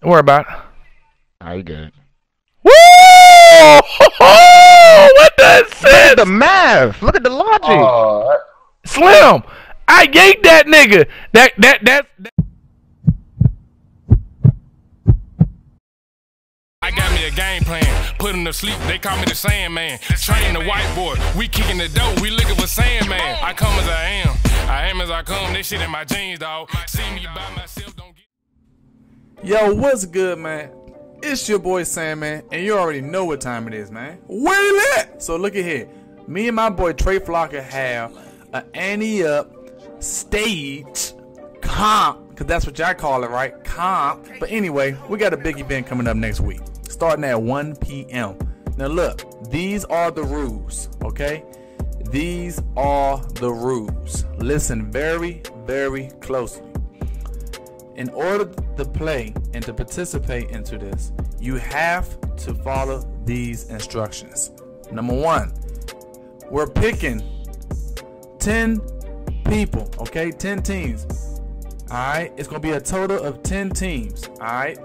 Don't worry about it. Are you good? Woo! what the Look sense? at the math. Look at the logic. Oh, Slim, I yanked that nigga. That that that. that I got me a game plan, put him to sleep. They call me the Sandman. Train the whiteboard, we kicking the door, we looking for Sandman. I come as I am, I am as I come. This shit in my jeans, dog. See me by myself, don't get. Yo, what's good, man? It's your boy Sandman, and you already know what time it is, man. Wheel it! So look at here. Me and my boy Trae Flocka have an AnteUp stage comp, because that's what y'all call it, right? Comp. But anyway, we got a big event coming up next week, starting at 1 p.m. Now look, these are the rules, okay? These are the rules. Listen very, very closely in order to play and to participate into this, you have to follow these instructions. Number one, we're picking 10 people, okay? 10 teams. All right, it's gonna be a total of 10 teams, all right?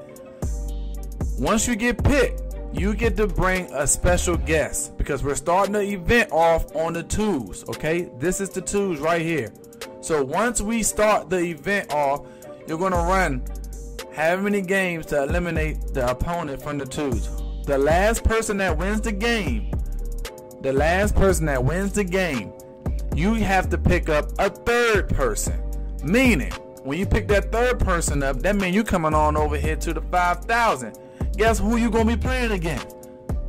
Once you get picked, you get to bring a special guest because we're starting the event off on the twos, okay? This is the twos right here. So once we start the event off, you're gonna run how many games to eliminate the opponent from the twos. The last person that wins the game, the last person that wins the game, you have to pick up a third person. Meaning, when you pick that third person up, that means you coming on over here to the 5,000. Guess who you gonna be playing against?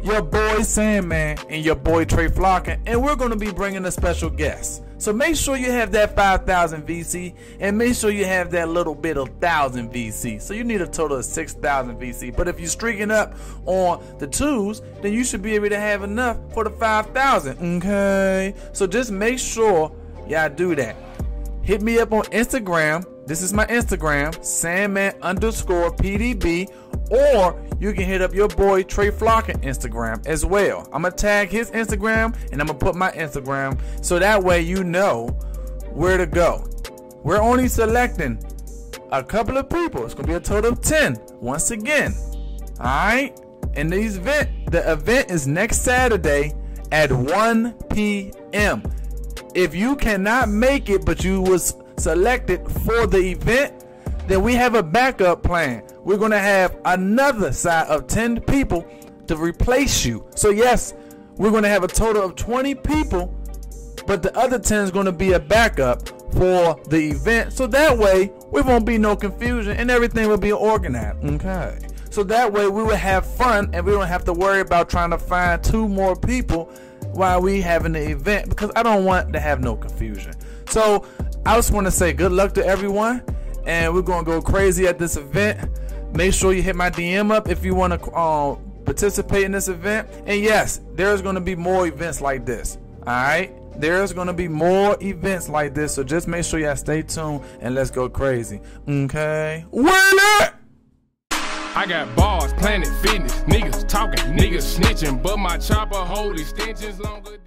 Your boy Sandman and your boy Trae Flocka, and we're gonna be bringing a special guest. So make sure you have that 5,000 VC and make sure you have that little bit of 1,000 VC. So you need a total of 6,000 VC. But if you're streaking up on the twos, then you should be able to have enough for the 5,000. Okay. So just make sure y'all do that. Hit me up on Instagram. This is my Instagram, Sandman underscore PDB. Or you can hit up your boy Trey Flock on Instagram as well. I'm gonna tag his Instagram and I'm gonna put my Instagram so that way you know where to go. We're only selecting a couple of people. It's gonna be a total of 10 once again. Alright? And these event the event is next Saturday at 1 p.m. If you cannot make it but you was selected for the event, then we have a backup plan. We're going to have another side of 10 people to replace you. So, yes, we're going to have a total of 20 people, but the other 10 is going to be a backup for the event. So that way, we won't be no confusion and everything will be organized. Okay. So that way, we will have fun and we don't have to worry about trying to find two more people while we having the event because I don't want to have no confusion. So, I just want to say good luck to everyone and we're gonna go crazy at this event. Make sure you hit my DM up if you want to um, participate in this event. And yes, there's gonna be more events like this. All right, there's gonna be more events like this. So just make sure y'all stay tuned and let's go crazy. Okay, winner. I got bars, planet fitness, niggas talking, niggas snitching, but my chopper hold extensions longer. than-